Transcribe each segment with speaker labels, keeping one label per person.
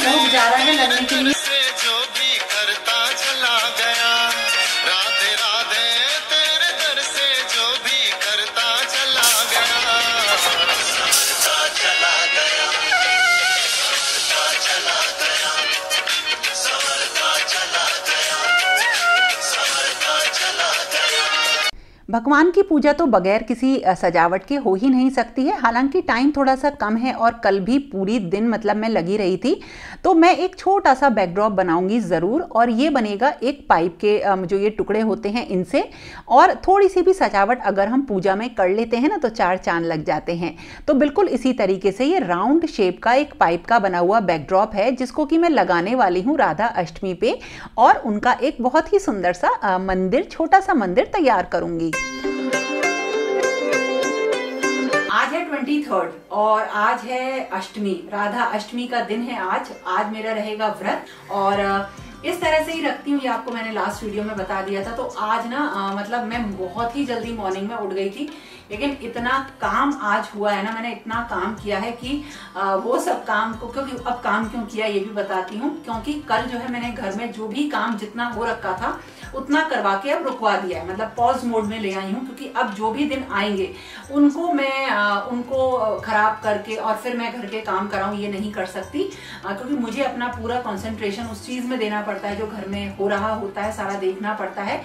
Speaker 1: भोग जा रहा है लड़ने के लिए।
Speaker 2: भगवान की पूजा तो बगैर किसी सजावट के हो ही नहीं सकती है। हालाँकि टाइम थोड़ा सा कम है और कल भी पूरी दिन मतलब मैं लगी रही थी। तो मैं एक छोटा सा बैकड्रॉप बनाऊँगी ज़रूर और ये बनेगा एक पाइप के जो ये टुकड़े होते हैं इनसे। और थोड़ी सी भी सजावट अगर हम पूजा में कर लेते हैं ना तो चार चाँद लग जाते हैं। तो बिल्कुल इसी तरीके से ये राउंड शेप का एक पाइप का बना हुआ बैकड्रॉप है, जिसको कि मैं लगाने वाली हूँ राधा अष्टमी पे। और उनका एक बहुत ही सुंदर सा मंदिर छोटा सा मंदिर तैयार करूँगी। आज है ट्वेंटी थर्ड और आज है अष्टमी। राधा अष्टमी का दिन है आज। आज मेरा रहेगा व्रत और इस तरह से ही रखती हूँ, ये आपको मैंने लास्ट वीडियो में बता दिया था। तो आज ना मतलब मैं बहुत ही जल्दी मॉर्निंग में उठ गई थी। लेकिन इतना काम आज हुआ है ना मैंने इतना काम किया है कि आ, वो सब काम को क्योंकि अब काम क्यों किया ये भी बताती हूँ क्योंकि कल जो है मैंने घर में जो भी काम जितना हो रखा था उतना करवा के अब रुकवा दिया है। मतलब पॉज मोड में ले आई हूँ क्योंकि अब जो भी दिन आएँगे उनको मैं आ, उनको खराब करके और फिर मैं घर के काम कराऊं ये नहीं कर सकती आ, क्योंकि मुझे अपना पूरा कॉन्सेंट्रेशन उस चीज़ में देना पड़ता है जो घर में हो रहा होता है सारा देखना पड़ता है।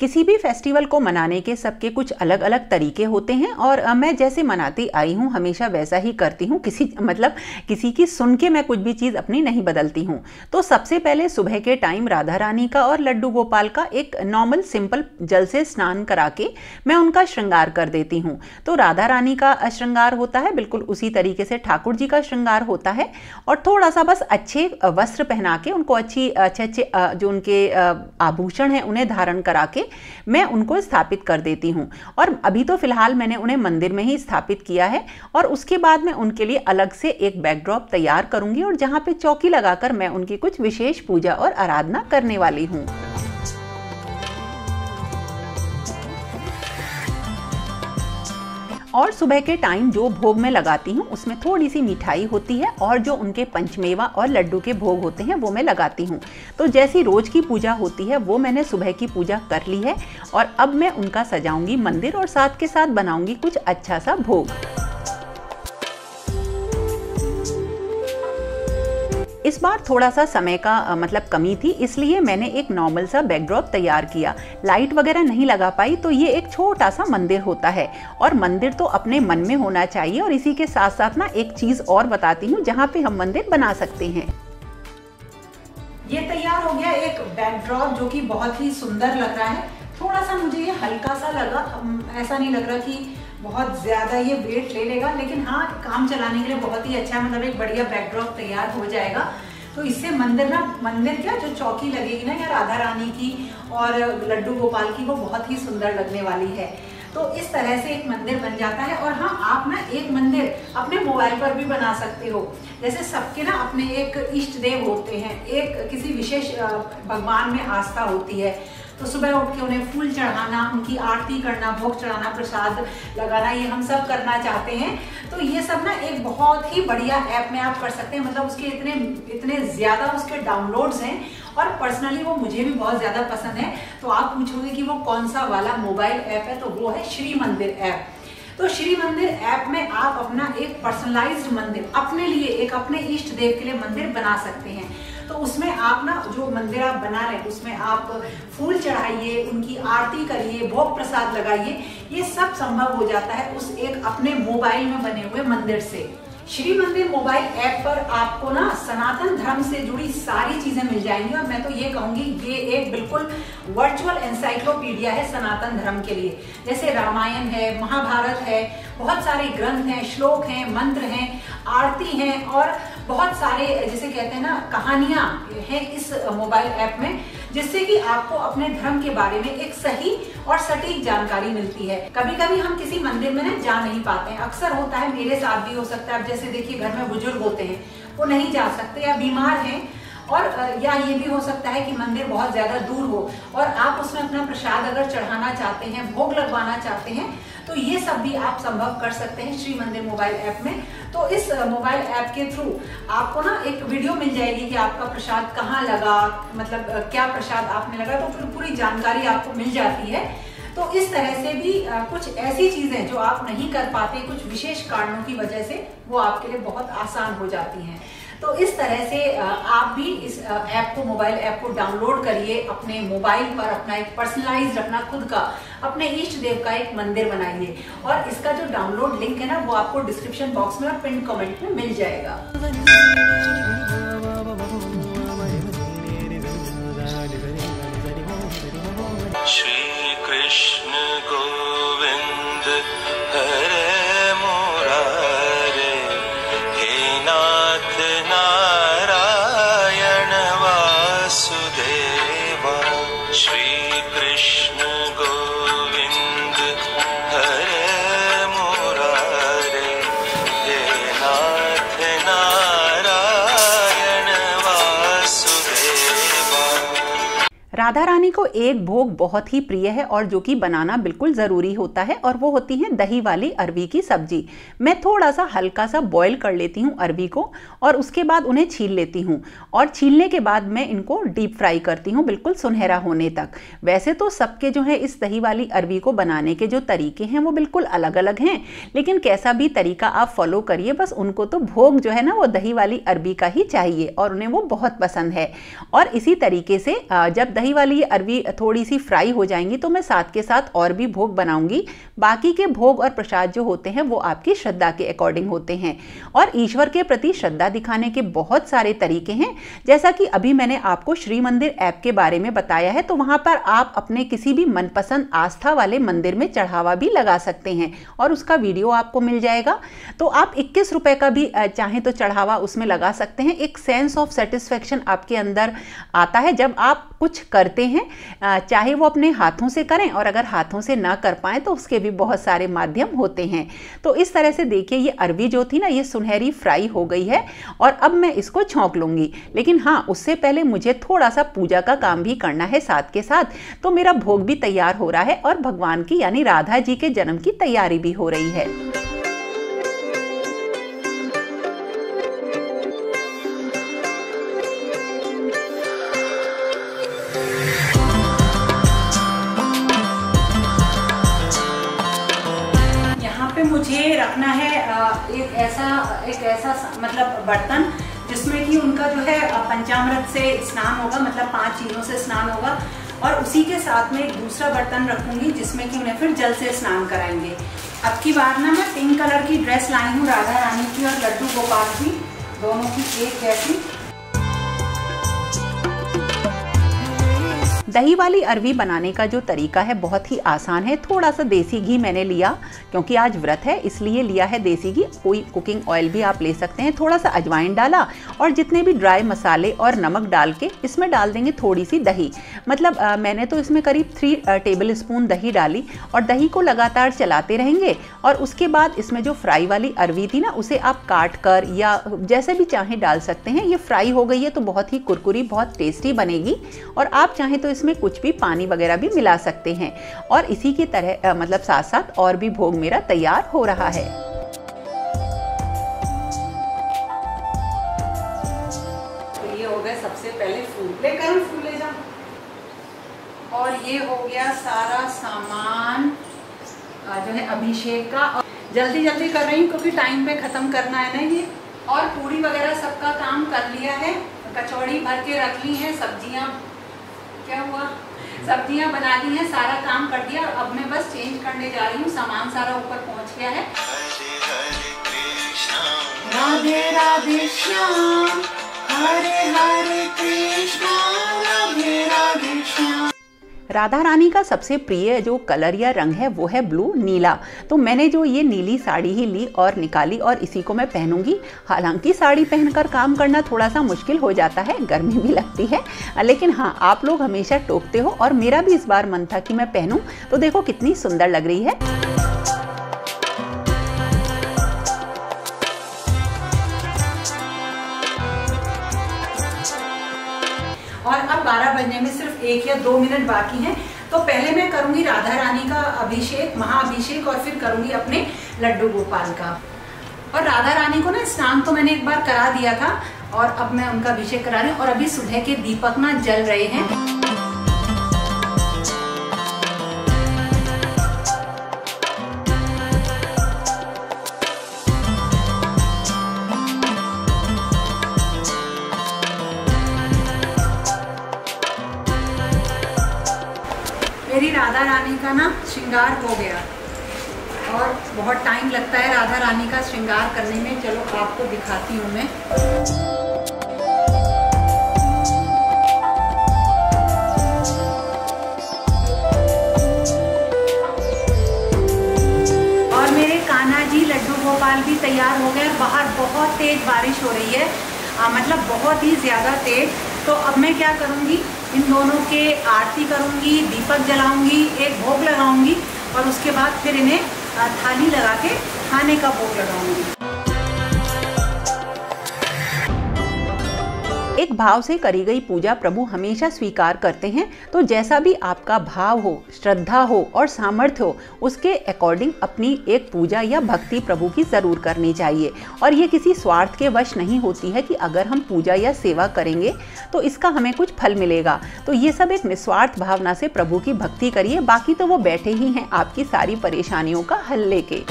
Speaker 2: किसी भी फेस्टिवल को मनाने के सबके कुछ अलग अलग तरीके होते हैं और मैं जैसे मनाती आई हूँ, हमेशा वैसा ही करती हूँ। किसी मतलब किसी की सुन के मैं कुछ भी चीज़ अपनी नहीं बदलती हूँ। तो सबसे पहले सुबह के टाइम राधा रानी का और लड्डू गोपाल का एक नॉर्मल सिंपल जल से स्नान करा के मैं उनका श्रृंगार कर देती हूँ। तो राधा रानी का श्रृंगार होता है, बिल्कुल उसी तरीके से ठाकुर जी का श्रृंगार होता है और थोड़ा सा बस अच्छे वस्त्र पहना के उनको अच्छी अच्छे अच्छे जो उनके आभूषण हैं उन्हें धारण करा के मैं उनको स्थापित कर देती हूँ। और अभी तो फ़िलहाल मैंने उन्हें मंदिर में ही स्थापित किया है और उसके बाद मैं उनके लिए अलग से एक बैकड्रॉप तैयार करूँगी और जहाँ पे चौकी लगाकर मैं उनकी कुछ विशेष पूजा और आराधना करने वाली हूँ। और सुबह के टाइम जो भोग में लगाती हूँ, उसमें थोड़ी सी मिठाई होती है और जो उनके पंचमेवा और लड्डू के भोग होते हैं, वो मैं लगाती हूँ। तो जैसी रोज की पूजा होती है, वो मैंने सुबह की पूजा कर ली है और अब मैं उनका सजाऊँगी, मंदिर और साथ के साथ बनाऊँगी कुछ अच्छा सा भोग। इस बार थोड़ा सा समय का मतलब कमी थी, इसलिए मैंने एक नॉर्मल सा बैकड्रॉप तैयार किया। लाइट वगैरह नहीं लगा पाई तो ये एक छोटा सा मंदिर होता है। और मंदिर तो अपने मन में होना चाहिए, और इसी के साथ साथ ना एक चीज़ और बताती हूँ, जहाँ पे हम मंदिर बना सकते हैं।
Speaker 1: ये तैयार हो गया एक बैकड्रॉप जो कि बहुत ही सुंदर लग रहा है। थोड़ा सा मुझे ये हल्का सा लगा ऐसा नहीं लग रहा कि बहुत ज़्यादा ये वेट ले लेगा, लेकिन हाँ काम चलाने के लिए बहुत ही अच्छा मतलब एक बढ़िया बैकड्रॉप तैयार हो जाएगा। तो इससे मंदिर ना, मंदिर क्या, जो चौकी लगेगी ना या राधा रानी की और लड्डू गोपाल की, वो बहुत ही सुंदर लगने वाली है। तो इस तरह से एक मंदिर बन जाता है और हाँ आप ना एक मंदिर अपने मोबाइल पर भी बना सकते हो। जैसे सबके ना अपने एक इष्ट देव होते हैं, एक किसी विशेष भगवान में आस्था होती है। तो सुबह उठ के उन्हें फूल चढ़ाना, उनकी आरती करना, भोग चढ़ाना, प्रसाद लगाना, ये हम सब करना चाहते हैं। तो ये सब ना एक बहुत ही बढ़िया ऐप में आप कर सकते हैं। मतलब उसके इतने इतने ज़्यादा उसके डाउनलोड्स हैं और पर्सनली वो मुझे भी बहुत ज़्यादा पसंद है। तो आप पूछोगे कि वो कौन सा वाला मोबाइल ऐप है? तो वो है श्री मंदिर ऐप। तो श्री मंदिर ऐप में आप अपना एक पर्सनलाइज्ड मंदिर, अपने लिए, एक अपने इष्ट देव के लिए मंदिर बना सकते हैं। तो उसमें आप ना जो मंदिर आप बना रहे हैं, उसमें आप फूल चढ़ाइए, उनकी आरती करिए, भोग प्रसाद लगाइए, ये सब संभव हो जाता है उस एक अपने मोबाइल में बने हुए मंदिर से। श्री मंदिर मोबाइल ऐप पर आपको ना सनातन धर्म से जुड़ी सारी चीज़ें मिल जाएँगी और मैं तो ये कहूँगी, ये एक बिल्कुल वर्चुअल एनसाइक्लोपीडिया है सनातन धर्म के लिए। जैसे रामायण है, महाभारत है, बहुत सारे ग्रंथ हैं, श्लोक हैं, मंत्र हैं, आरती हैं और बहुत सारे, जिसे कहते हैं ना, कहानियाँ हैं इस मोबाइल ऐप में, जिससे कि आपको अपने धर्म के बारे में एक सही और सटीक जानकारी मिलती है। कभी कभी हम किसी मंदिर में ना जा नहीं पाते हैं। अक्सर होता है, मेरे साथ भी हो सकता है। अब जैसे देखिए, घर में बुज़ुर्ग होते हैं, वो नहीं जा सकते या बीमार हैं। और या ये भी हो सकता है कि मंदिर बहुत ज़्यादा दूर हो और आप उसमें अपना प्रसाद अगर चढ़ाना चाहते हैं, भोग लगवाना चाहते हैं तो ये सब भी आप संभव कर सकते हैं श्री मंदिर मोबाइल ऐप में।
Speaker 2: तो इस मोबाइल ऐप के थ्रू आपको ना एक वीडियो मिल जाएगी कि आपका प्रसाद कहाँ लगा मतलब क्या प्रसाद आपने लगा तो फिर पूरी जानकारी आपको मिल जाती है। तो इस तरह से भी कुछ ऐसी चीज़ें जो आप नहीं कर पाते, कुछ विशेष कारणों की वजह से वो आपके लिए बहुत आसान हो जाती हैं। तो इस तरह से आप भी इस ऐप को, मोबाइल ऐप को डाउनलोड करिए, अपने मोबाइल पर अपना एक पर्सनलाइज अपना खुद का, अपने इष्ट देव का एक मंदिर बनाइए। और इसका जो डाउनलोड लिंक है ना, वो आपको डिस्क्रिप्शन बॉक्स में और पिन कमेंट में मिल जाएगा। श्री कृष्ण राधा रानी को एक भोग बहुत ही प्रिय है और जो कि बनाना बिल्कुल ज़रूरी होता है और वो होती है दही वाली अरवी की सब्ज़ी। मैं थोड़ा सा हल्का सा बॉईल कर लेती हूँ अरवी को और उसके बाद उन्हें छील लेती हूँ और छीलने के बाद मैं इनको डीप फ्राई करती हूँ बिल्कुल सुनहरा होने तक। वैसे तो सबके जो है इस दही वाली अरवी को बनाने के जो तरीके हैं वो बिल्कुल अलग अलग हैं, लेकिन कैसा भी तरीका आप फॉलो करिए, बस उनको तो भोग जो है ना वो दही वाली अरबी का ही चाहिए और उन्हें वो बहुत पसंद है। और इसी तरीके से जब दही वाली अरवी थोड़ी सी फ्राई हो जाएँगी तो मैं साथ के साथ और भी भोग बनाऊँगी। बाकी के भोग और प्रसाद जो होते हैं, वो आपकी श्रद्धा के अकॉर्डिंग होते हैं। और ईश्वर के प्रति श्रद्धा दिखाने के बहुत सारे तरीके हैं। जैसा कि अभी मैंने आपको श्री मंदिर ऐप के बारे में बताया है तो वहाँ पर आप अपने किसी भी मनपसंद आस्था वाले मंदिर में चढ़ावा भी लगा सकते हैं और उसका वीडियो आपको मिल जाएगा। तो आप इक्कीस रुपए का भी चाहें तो चढ़ावा उसमें लगा सकते हैं। एक सेंस ऑफ़ सेटिस्फेक्शन आपके अंदर आता है। जब आप कुछ करते हैं। चाहे वो अपने हाथों से करें और अगर हाथों से ना कर पाएँ तो उसके भी बहुत सारे माध्यम होते हैं। तो इस तरह से देखिए ये अरवी जो थी ना ये सुनहरी फ्राई हो गई है और अब मैं इसको छोंक लूँगी। लेकिन हाँ उससे पहले मुझे थोड़ा सा पूजा का काम भी करना है साथ के साथ। तो मेरा भोग भी तैयार हो रहा है और भगवान की यानी राधा जी के जन्म की तैयारी भी हो रही है। एक ऐसा मतलब बर्तन जिसमें कि उनका जो है पंचामृत से स्नान होगा मतलब पाँच चीनों से स्नान होगा, और उसी के साथ में एक दूसरा बर्तन रखूँगी जिसमें कि उन्हें फिर जल से स्नान कराएँगे। अब की बार ना मैं पिंक कलर की ड्रेस लाई हूँ, राधा रानी की और लड्डू गोपाल की, दोनों की एक जैसी। दही वाली अरवी बनाने का जो तरीका है बहुत ही आसान है। थोड़ा सा देसी घी मैंने लिया क्योंकि आज व्रत है इसलिए लिया है देसी घी। कोई कुकिंग ऑयल भी आप ले सकते हैं। थोड़ा सा अजवाइन डाला और जितने भी ड्राई मसाले और नमक डाल के इसमें डाल देंगे थोड़ी सी दही। मतलब आ, मैंने तो इसमें करीब थ्री टेबल स्पून दही डाली और दही को लगातार चलाते रहेंगे और उसके बाद इसमें जो फ्राई वाली अरवी थी ना उसे आप काट कर या जैसे भी चाहें डाल सकते हैं। ये फ्राई हो गई है तो बहुत ही कुरकुरी बहुत टेस्टी बनेगी और आप चाहें तो इसमें कुछ भी पानी वगैरह भी मिला सकते हैं। और इसी की तरह मतलब साथ साथ और भी भोग मेरा तैयार हो रहा है। तो सबसे पहले फूल। ले जा और ये हो गया सारा सामान जो है अभिषेक का। और जल्दी जल्दी कर रही हूँ, क्योंकि टाइम पे ख़त्म करना है ना ये। और पूरी वगैरह सबका काम कर लिया है। कचौड़ी भर के रख ली है, सब्ज़ियाँ क्या हुआ? सब्ज़ियाँ बना दी हैं, सारा काम कर दिया अब मैं बस चेंज करने जा रही हूँ। सामान सारा ऊपर पहुँच गया है। राधे राधे श्याम। हरे हरे कृष्णा, राधे राधे श्याम। राधा रानी का सबसे प्रिय जो कलर या रंग है, वो है ब्लू, नीला। तो मैंने जो ये नीली साड़ी ही ली और निकाली और इसी को मैं पहनूँगी। हालाँकि साड़ी पहनकर काम करना थोड़ा सा मुश्किल हो जाता है, गर्मी भी लगती है। लेकिन हाँ आप लोग हमेशा टोकते हो और मेरा भी इस बार मन था कि मैं पहनूं। तो देखो कितनी सुंदर लग रही है। और अब 12 बजने में सिर्फ़ एक या दो मिनट बाकी हैं तो पहले मैं करूँगी राधा रानी का अभिषेक, महाअभिषेक और फिर करूँगी अपने लड्डू गोपाल का। और राधा रानी को ना स्नान तो मैंने एक बार करा दिया था, और अब मैं उनका अभिषेक करा रही हूँ, और अभी सुबह के दीपक ना जल रहे हैं। श्रृंगार हो गया। और बहुत टाइम लगता है राधा रानी का श्रृंगार करने में। चलो आपको दिखाती हूँ मैं। और मेरे कान्हा जी लड्डू गोपाल भी तैयार हो गए। बाहर बहुत तेज बारिश हो रही है। आ, मतलब बहुत ही ज़्यादा तेज। तो अब मैं क्या करूँगी? इन दोनों के आरती करूँगी दीपक जलाऊँगी एक भोग लगाऊँगी। और उसके बाद फिर इन्हें थाली लगा के खाने का भोग लगाऊँगी।
Speaker 3: एक भाव से करी गई पूजा प्रभु हमेशा स्वीकार करते हैं तो जैसा भी आपका भाव हो, श्रद्धा हो और सामर्थ्य हो, उसके अकॉर्डिंग अपनी एक पूजा या भक्ति प्रभु की ज़रूर करनी चाहिए। और ये किसी स्वार्थ के वश नहीं होती है कि अगर हम पूजा या सेवा करेंगे तो इसका हमें कुछ फल मिलेगा। तो ये सब एक निस्वार्थ भावना से प्रभु की भक्ति करिए, बाकी तो वो बैठे ही हैं आपकी सारी परेशानियों का हल लेके।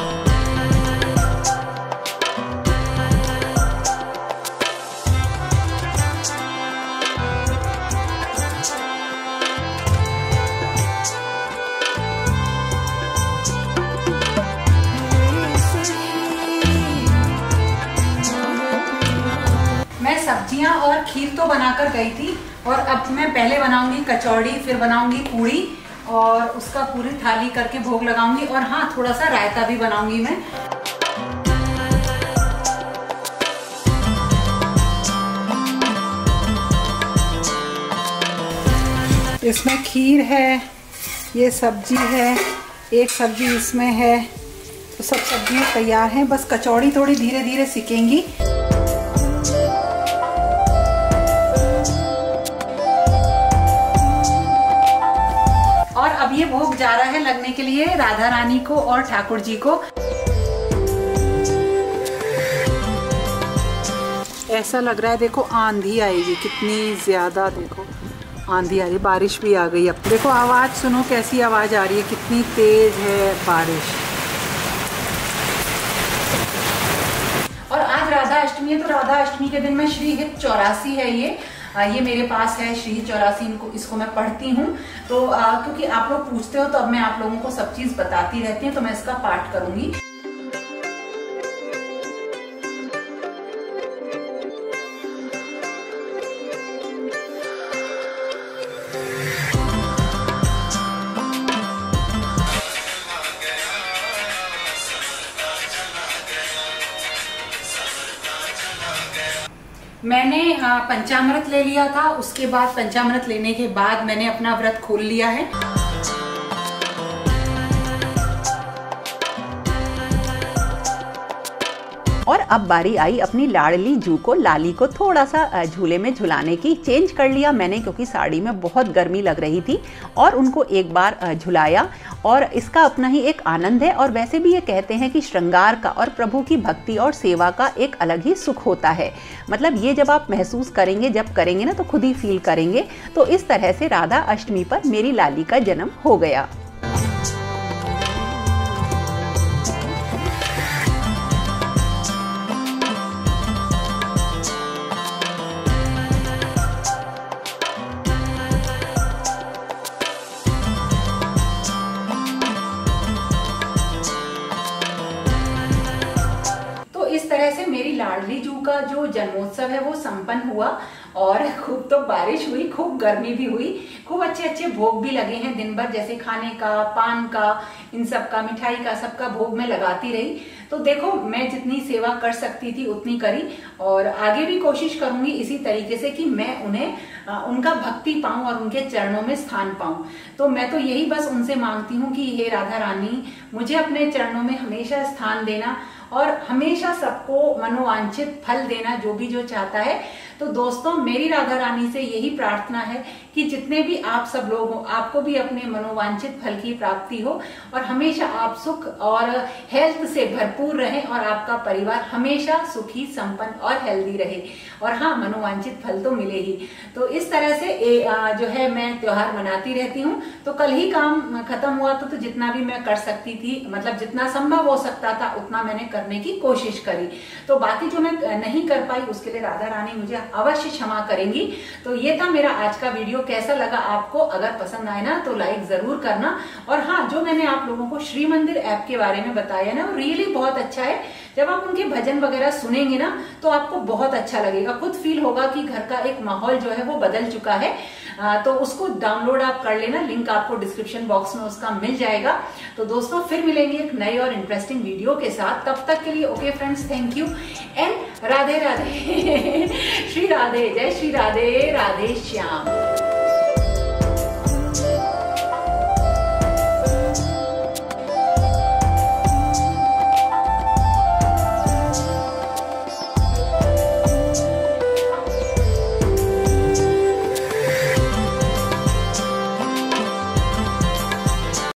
Speaker 2: पहले बनाऊँगी कचौड़ी, फिर बनाऊँगी पूड़ी और उसका पूरी थाली करके भोग लगाऊँगी और हाँ थोड़ा सा रायता भी बनाऊँगी मैं। इसमें खीर है, ये सब्ज़ी है, एक सब्ज़ी इसमें है तो सब सब्ज़ियाँ तैयार हैं, बस कचौड़ी थोड़ी धीरे धीरे सीखेंगी। ये भोग जा रहा है लगने के लिए राधा रानी को और ठाकुर जी को। ऐसा लग रहा है देखो आंधी आएगी कितनी ज़्यादा देखो आंधी आ रही बारिश भी आ गई। अब देखो आवाज़ सुनो कैसी आवाज़ आ रही है कितनी तेज है बारिश। और आज राधा अष्टमी है तो राधा अष्टमी के दिन में श्री हित चौरासी है ये। ये मेरे पास है श्री चौरासी, इनको इसको मैं पढ़ती हूँ। तो क्योंकि आप लोग पूछते हो तो अब मैं आप लोगों को सब चीज़ बताती रहती हूँ तो मैं इसका पाठ करूँगी। मैंने पंचामृत ले लिया था। उसके बाद पंचामृत लेने के बाद मैंने अपना व्रत खोल लिया है।
Speaker 3: अब बारी आई अपनी लाडली जू को, लाली को थोड़ा सा झूले में झुलाने की। चेंज कर लिया मैंने क्योंकि साड़ी में बहुत गर्मी लग रही थी और उनको एक बार झुलाया और इसका अपना ही एक आनंद है और वैसे भी ये कहते हैं कि श्रृंगार का और प्रभु की भक्ति और सेवा का एक अलग ही सुख होता है। मतलब ये जब आप महसूस करेंगे, जब करेंगे ना तो खुद ही फील करेंगे। तो इस तरह से राधा अष्टमी पर मेरी लाली का जन्म हो गया।
Speaker 2: का जो जन्मोत्सव है वो संपन्न हुआ और खूब तो बारिश हुई, खूब गर्मी भी हुई, खूब अच्छे अच्छे भोग भी लगे हैं दिन भर, जैसे खाने का, पान का, इन सब का, मिठाई का सबका भोग मैं लगाती रही। तो देखो, मैं जितनी सेवा कर सकती थी, उतनी करी और आगे भी कोशिश करूँगी इसी तरीके से कि मैं उन्हें उनका भक्ति पाऊँ और उनके चरणों में स्थान पाऊँ। तो मैं तो यही बस उनसे मांगती हूँ कि हे राधा रानी, मुझे अपने चरणों में हमेशा स्थान देना और हमेशा सबको मनोवांछित फल देना जो भी जो चाहता है तो दोस्तों मेरी राधा रानी से यही प्रार्थना है कि जितने भी आप सब लोग हो आपको भी अपने मनोवांछित फल की प्राप्ति हो और हमेशा आप सुख और हेल्थ से भरपूर रहे और आपका परिवार हमेशा सुखी संपन्न और हेल्दी रहे। और हाँ मनोवांछित फल तो मिले ही। तो इस तरह से ए, आ, जो है मैं त्योहार मनाती रहती हूँ। तो कल ही काम खत्म हुआ तो, तो जितना भी मैं कर सकती थी मतलब जितना संभव हो सकता था उतना मैंने करने की कोशिश करी। तो बाकी जो मैं नहीं कर पाई उसके लिए राधा रानी मुझे अवश्य क्षमा करेंगी। तो ये था मेरा आज का वीडियो। कैसा लगा आपको? अगर पसंद आए ना तो लाइक ज़रूर करना। और हाँ जो मैंने आप लोगों को श्री मंदिर ऐप के बारे में बताया ना, वो रियली बहुत अच्छा है। जब आप उनके भजन वगैरह सुनेंगे ना तो आपको बहुत अच्छा लगेगा। खुद फील होगा कि घर का एक माहौल जो है वो बदल चुका है। आ, तो उसको डाउनलोड आप कर लेना। लिंक आपको डिस्क्रिप्शन बॉक्स में उसका मिल जाएगा। तो दोस्तों फिर मिलेंगे एक नई और इंटरेस्टिंग वीडियो के साथ। तब तक के लिए okay friends thank you and Radhe Radhe Shri Radhe जय श्री राधे राधे श्याम।